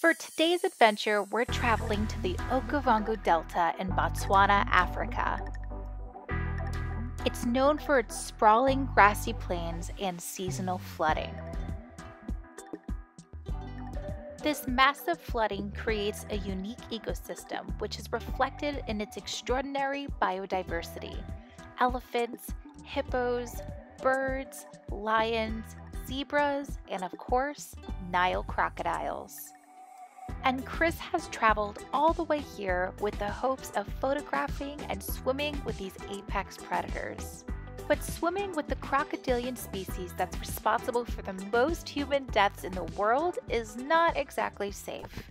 For today's adventure, we're traveling to the Okavango Delta in Botswana, Africa. It's known for its sprawling grassy plains and seasonal flooding. This massive flooding creates a unique ecosystem which is reflected in its extraordinary biodiversity. Elephants, hippos, birds, lions, zebras, and of course, Nile crocodiles. And Chris has traveled all the way here with the hopes of photographing and swimming with these apex predators. But swimming with the crocodilian species that's responsible for the most human deaths in the world is not exactly safe.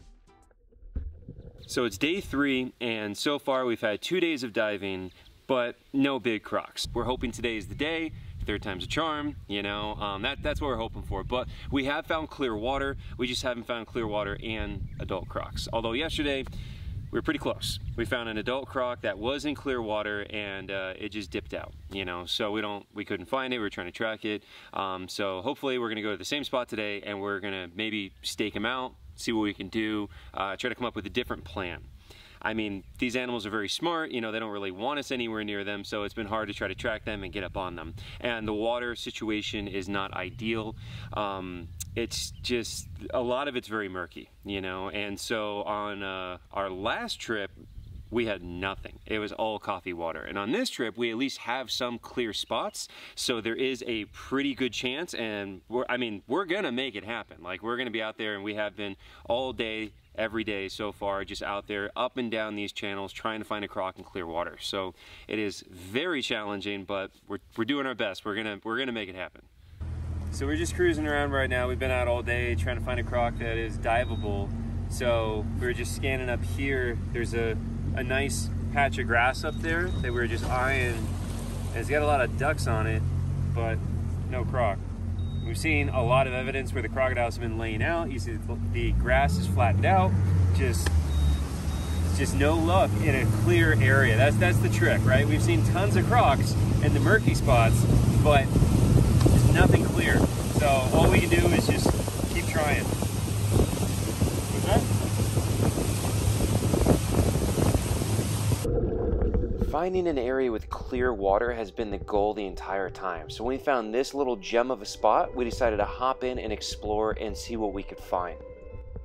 So it's day three, and so far we've had two days of diving, but no big crocs. We're hoping today is the day third time's a charm, you know, um, that, that's what we're hoping for. But we have found clear water. We just haven't found clear water and adult crocs. Although yesterday, we were pretty close. We found an adult croc that was in clear water and uh, it just dipped out, you know, so we don't, we couldn't find it. We were trying to track it. Um, so hopefully we're gonna go to the same spot today and we're gonna maybe stake him out, see what we can do, uh, try to come up with a different plan. I mean, these animals are very smart, you know, they don't really want us anywhere near them, so it's been hard to try to track them and get up on them. And the water situation is not ideal. Um, it's just, a lot of it's very murky, you know, and so on uh, our last trip, we had nothing. It was all coffee water. And on this trip, we at least have some clear spots. So there is a pretty good chance. And we're, I mean, we're gonna make it happen. Like we're gonna be out there and we have been all day every day so far, just out there up and down these channels trying to find a croc in clear water. So it is very challenging, but we're, we're doing our best. We're gonna, we're gonna make it happen. So we're just cruising around right now. We've been out all day trying to find a croc that is diveable. So we're just scanning up here. There's a, a nice patch of grass up there that we were just eyeing. It's got a lot of ducks on it, but no croc. We've seen a lot of evidence where the crocodiles have been laying out. You see the grass is flattened out. Just, just no luck in a clear area. That's that's the trick, right? We've seen tons of crocs in the murky spots, but there's nothing clear. So all we can do is just keep trying. Finding an area with clear water has been the goal the entire time. So when we found this little gem of a spot, we decided to hop in and explore and see what we could find.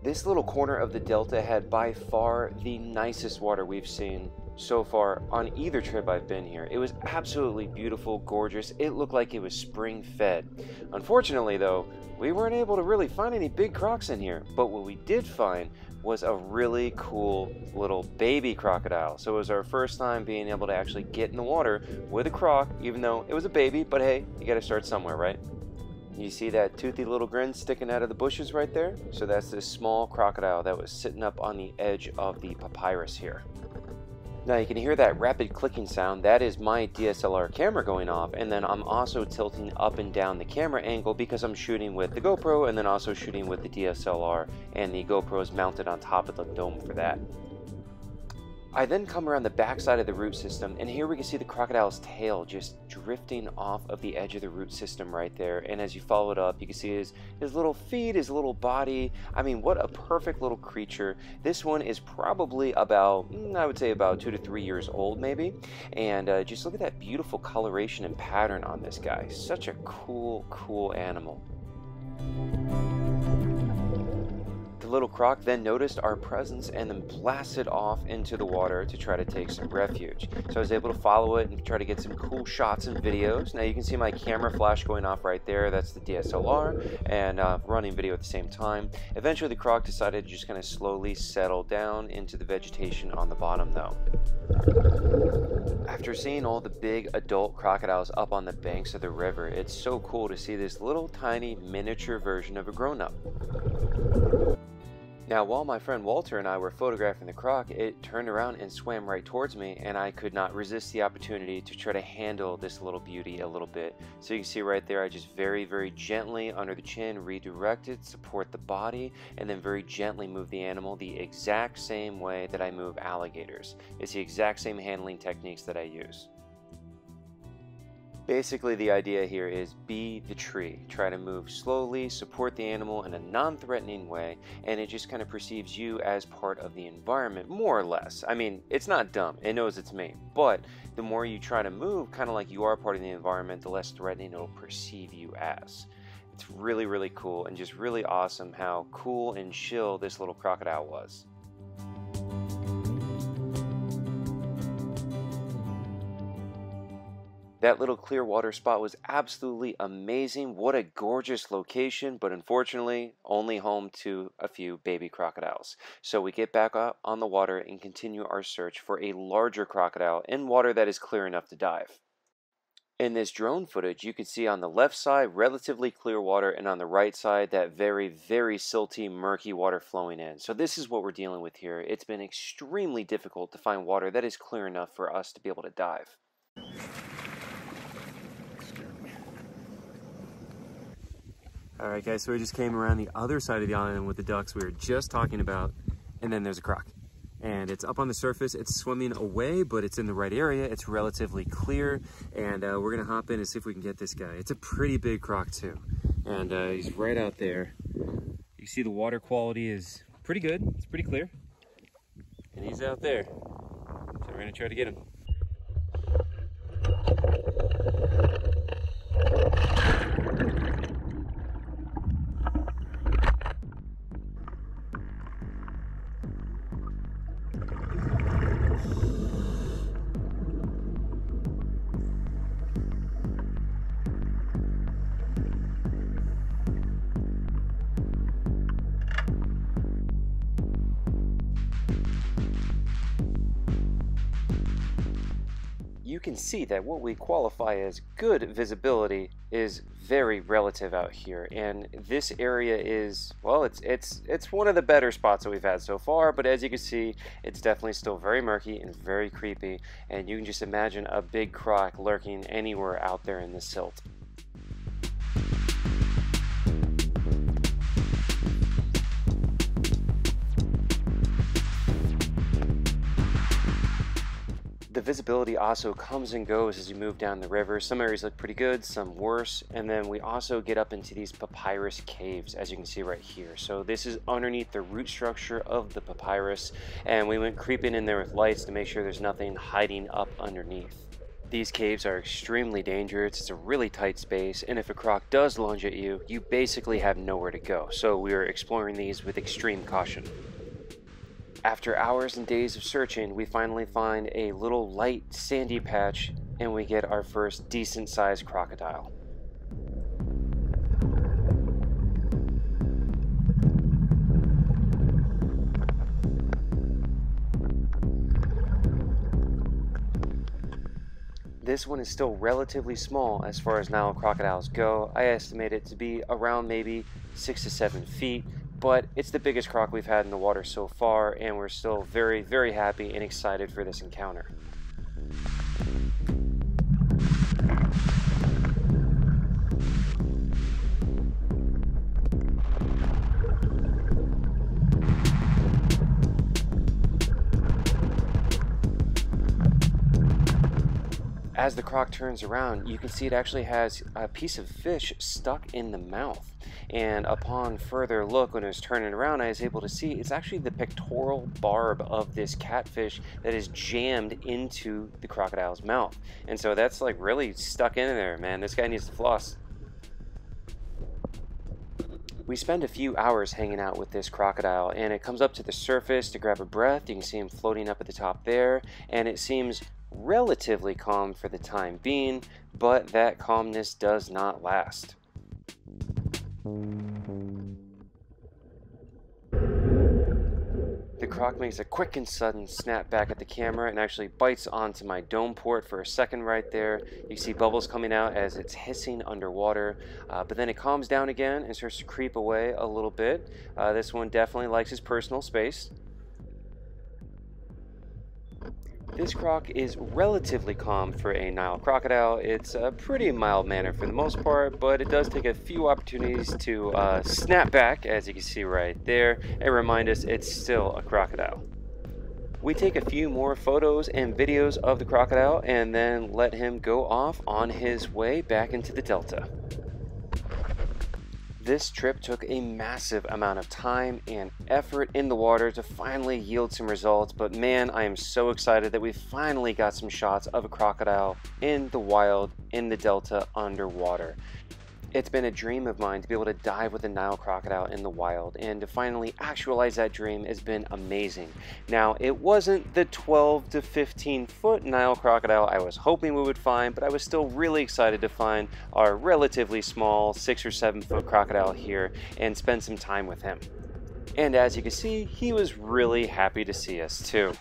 This little corner of the delta had by far the nicest water we've seen so far on either trip I've been here. It was absolutely beautiful, gorgeous. It looked like it was spring fed. Unfortunately, though, we weren't able to really find any big crocs in here. But what we did find was a really cool little baby crocodile. So it was our first time being able to actually get in the water with a croc, even though it was a baby, but hey, you gotta start somewhere, right? You see that toothy little grin sticking out of the bushes right there? So that's this small crocodile that was sitting up on the edge of the papyrus here. Now you can hear that rapid clicking sound, that is my DSLR camera going off and then I'm also tilting up and down the camera angle because I'm shooting with the GoPro and then also shooting with the DSLR and the GoPro is mounted on top of the dome for that. I then come around the backside of the root system, and here we can see the crocodile's tail just drifting off of the edge of the root system right there. And as you follow it up, you can see his, his little feet, his little body. I mean, what a perfect little creature. This one is probably about, mm, I would say about two to three years old maybe. And uh, just look at that beautiful coloration and pattern on this guy. Such a cool, cool animal little croc then noticed our presence and then blasted off into the water to try to take some refuge. So I was able to follow it and try to get some cool shots and videos. Now you can see my camera flash going off right there. That's the DSLR and uh, running video at the same time. Eventually the croc decided to just kind of slowly settle down into the vegetation on the bottom though. After seeing all the big adult crocodiles up on the banks of the river, it's so cool to see this little tiny miniature version of a grown-up. Now, while my friend Walter and I were photographing the croc, it turned around and swam right towards me, and I could not resist the opportunity to try to handle this little beauty a little bit. So you can see right there, I just very, very gently under the chin redirected, support the body, and then very gently move the animal the exact same way that I move alligators. It's the exact same handling techniques that I use. Basically, the idea here is be the tree. Try to move slowly, support the animal in a non threatening way, and it just kind of perceives you as part of the environment, more or less. I mean, it's not dumb, it knows its mate, but the more you try to move, kind of like you are part of the environment, the less threatening it'll perceive you as. It's really, really cool and just really awesome how cool and chill this little crocodile was. That little clear water spot was absolutely amazing. What a gorgeous location, but unfortunately, only home to a few baby crocodiles. So we get back out on the water and continue our search for a larger crocodile in water that is clear enough to dive. In this drone footage, you can see on the left side relatively clear water and on the right side that very, very silty, murky water flowing in. So this is what we're dealing with here. It's been extremely difficult to find water that is clear enough for us to be able to dive. Alright guys, so we just came around the other side of the island with the ducks we were just talking about, and then there's a croc. And it's up on the surface, it's swimming away, but it's in the right area, it's relatively clear, and uh, we're gonna hop in and see if we can get this guy. It's a pretty big croc too, and uh, he's right out there. You see the water quality is pretty good, it's pretty clear, and he's out there. So we're gonna try to get him. You can see that what we qualify as good visibility is very relative out here. And this area is well it's it's it's one of the better spots that we've had so far. But as you can see it's definitely still very murky and very creepy. And you can just imagine a big croc lurking anywhere out there in the silt visibility also comes and goes as you move down the river. Some areas look pretty good, some worse, and then we also get up into these papyrus caves, as you can see right here. So this is underneath the root structure of the papyrus, and we went creeping in there with lights to make sure there's nothing hiding up underneath. These caves are extremely dangerous, it's a really tight space, and if a croc does lunge at you, you basically have nowhere to go. So we are exploring these with extreme caution. After hours and days of searching, we finally find a little light sandy patch and we get our first decent sized crocodile. This one is still relatively small as far as Nile crocodiles go. I estimate it to be around maybe 6 to 7 feet, but it's the biggest croc we've had in the water so far, and we're still very, very happy and excited for this encounter. As the croc turns around, you can see it actually has a piece of fish stuck in the mouth. And upon further look, when it was turning around, I was able to see it's actually the pectoral barb of this catfish that is jammed into the crocodile's mouth. And so that's like really stuck in there, man. This guy needs to floss. We spend a few hours hanging out with this crocodile and it comes up to the surface to grab a breath. You can see him floating up at the top there and it seems relatively calm for the time being, but that calmness does not last. The croc makes a quick and sudden snap back at the camera and actually bites onto my dome port for a second right there. You see bubbles coming out as it's hissing underwater, uh, but then it calms down again and starts to creep away a little bit. Uh, this one definitely likes his personal space. This croc is relatively calm for a Nile crocodile. It's a pretty mild manner for the most part, but it does take a few opportunities to uh, snap back, as you can see right there, and remind us it's still a crocodile. We take a few more photos and videos of the crocodile and then let him go off on his way back into the delta. This trip took a massive amount of time and effort in the water to finally yield some results, but man, I am so excited that we finally got some shots of a crocodile in the wild, in the delta, underwater. It's been a dream of mine to be able to dive with a Nile crocodile in the wild, and to finally actualize that dream has been amazing. Now, it wasn't the 12 to 15 foot Nile crocodile I was hoping we would find, but I was still really excited to find our relatively small 6 or 7 foot crocodile here and spend some time with him. And as you can see, he was really happy to see us too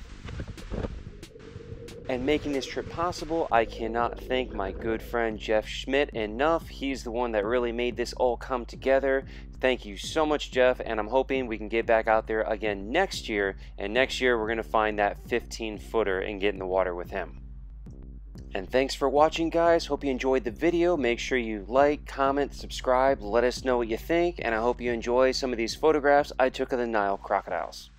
and making this trip possible. I cannot thank my good friend Jeff Schmidt enough. He's the one that really made this all come together. Thank you so much, Jeff, and I'm hoping we can get back out there again next year. And next year, we're going to find that 15 footer and get in the water with him. And thanks for watching, guys. Hope you enjoyed the video. Make sure you like, comment, subscribe, let us know what you think, and I hope you enjoy some of these photographs I took of the Nile crocodiles.